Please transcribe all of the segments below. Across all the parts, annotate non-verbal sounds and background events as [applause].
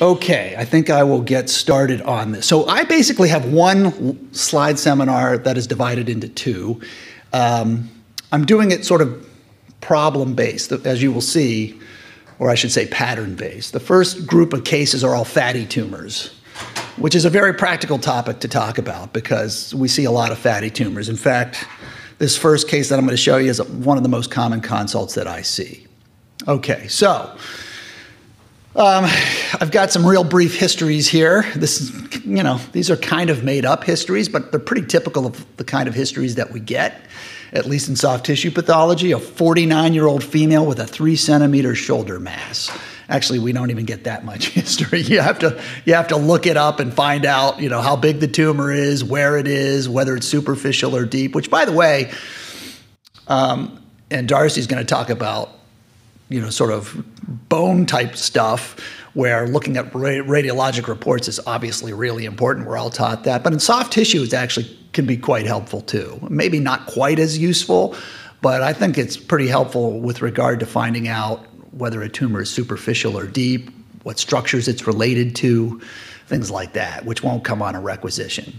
Okay, I think I will get started on this. So I basically have one slide seminar that is divided into two. Um, I'm doing it sort of problem based, as you will see, or I should say pattern based. The first group of cases are all fatty tumors, which is a very practical topic to talk about because we see a lot of fatty tumors. In fact, this first case that I'm going to show you is one of the most common consults that I see. Okay, so um, I've got some real brief histories here. This is, you know, these are kind of made up histories, but they're pretty typical of the kind of histories that we get, at least in soft tissue pathology. A 49 year old female with a three centimeter shoulder mass. Actually, we don't even get that much [laughs] history. You have to you have to look it up and find out, you know, how big the tumor is, where it is, whether it's superficial or deep. Which, by the way, um, and Darcy's going to talk about you know, sort of bone type stuff where looking at radiologic reports is obviously really important. We're all taught that. But in soft tissue, it actually can be quite helpful too. Maybe not quite as useful, but I think it's pretty helpful with regard to finding out whether a tumor is superficial or deep, what structures it's related to, things like that, which won't come on a requisition.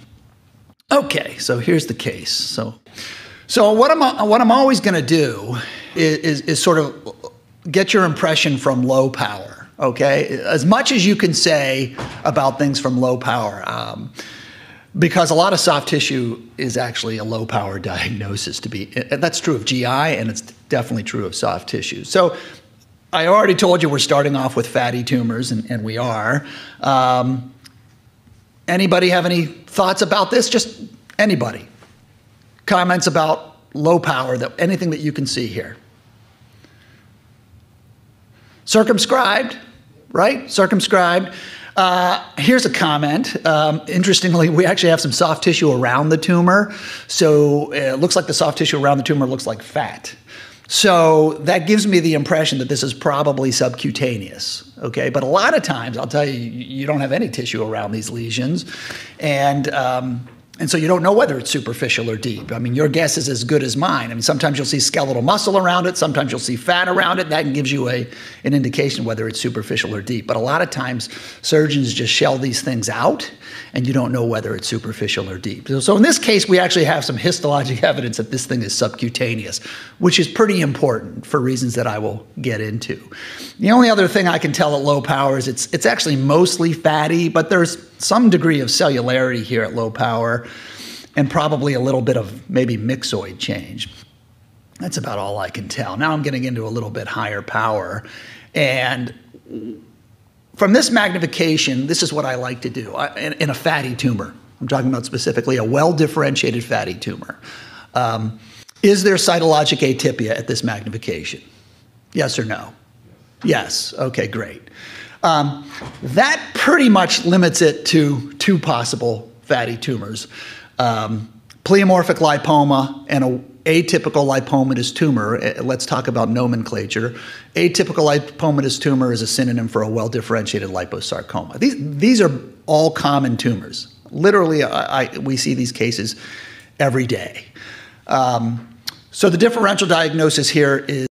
Okay, so here's the case. So, so what I'm what I'm always going to do is, is, is sort of get your impression from low power, okay? As much as you can say about things from low power. Um, because a lot of soft tissue is actually a low power [laughs] diagnosis to be that's true of GI and it's definitely true of soft tissue. So I already told you we're starting off with fatty tumors, and, and we are. Um, anybody have any thoughts about this? Just anybody. Comments about low power, that anything that you can see here circumscribed, right? Circumscribed. Uh, here's a comment. Um, interestingly, we actually have some soft tissue around the tumor. So it looks like the soft tissue around the tumor looks like fat. So that gives me the impression that this is probably subcutaneous. Okay, but a lot of times, I'll tell you, you don't have any tissue around these lesions. And um, and so you don't know whether it's superficial or deep. I mean, your guess is as good as mine. I mean, sometimes you'll see skeletal muscle around it, sometimes you'll see fat around it. That gives you a, an indication whether it's superficial or deep. But a lot of times, surgeons just shell these things out, and you don't know whether it's superficial or deep. So, so in this case, we actually have some histologic [laughs] evidence that this thing is subcutaneous, which is pretty important for reasons that I will get into. The only other thing I can tell at low power is it's, it's actually mostly fatty, but there's some degree of cellularity here at low power and probably a little bit of maybe myxoid change. That's about all I can tell. Now I'm getting into a little bit higher power. And from this magnification, this is what I like to do in, in a fatty tumor. I'm talking about specifically a well differentiated fatty tumor. Um, is there cytologic atypia at this magnification? Yes or no? Yes. Okay, great. Um, that pretty much limits it to two possible fatty tumors um, pleomorphic lipoma and a atypical lipomatous tumor. Uh, let's talk about nomenclature. Atypical lipomatous tumor is a synonym for a well differentiated liposarcoma. These, these are all common tumors. Literally, I, I, we see these cases every day. Um, so the differential diagnosis here is